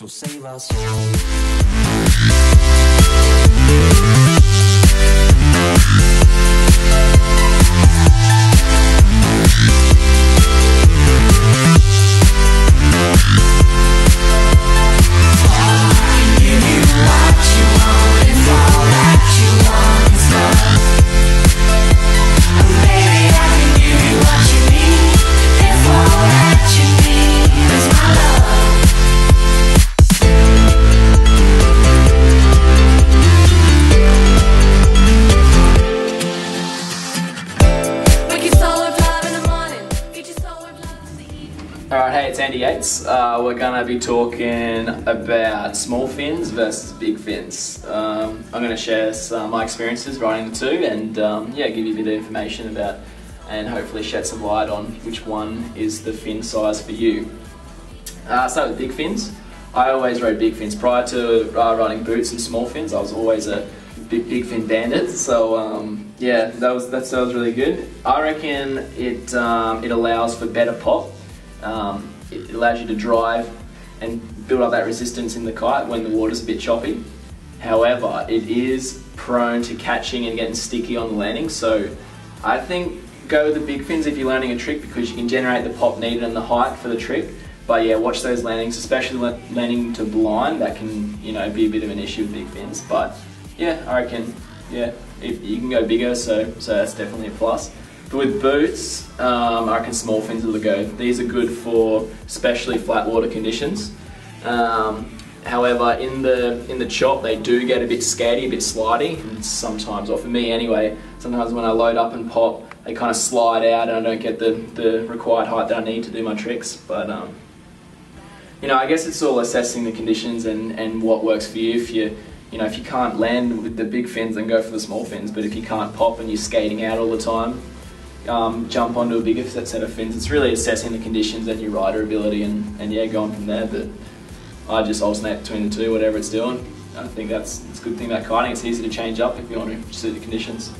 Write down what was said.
So save our Alright, hey, it's Andy Yates. Uh, we're gonna be talking about small fins versus big fins. Um, I'm gonna share some my experiences riding the two and um, yeah, give you a bit of information about and hopefully shed some light on which one is the fin size for you. Uh, start with big fins. I always rode big fins. Prior to uh, riding boots and small fins, I was always a big, big fin bandit. So um, yeah, that was that was really good. I reckon it um, it allows for better pop. Um, it allows you to drive and build up that resistance in the kite when the water's a bit choppy. However, it is prone to catching and getting sticky on the landing. So I think go with the big fins if you're learning a trick because you can generate the pop needed and the height for the trick. But yeah, watch those landings, especially la- landing to blind. That can you know be a bit of an issue with big fins. But yeah, I reckon yeah, if you can go bigger, so so that's definitely a plus. With boots, um, I reckon small fins are the go. These are good for especially flat water conditions. Um, however, in the in the chop, they do get a bit scatty, a bit slidey, and sometimes, or for me anyway, sometimes when I load up and pop, they kind of slide out, and I don't get the, the required height that I need to do my tricks. But um, you know, I guess it's all assessing the conditions and, and what works for you. If you you know if you can't land with the big fins, then go for the small fins. But if you can't pop and you're skating out all the time, um, jump onto a bigger set of fins. It's really assessing the conditions and your rider ability, and, and yeah, going from there. But I just alternate between the two, whatever it's doing. I think that's it's a good thing about kiting. It's easy to change up if you want to suit the conditions.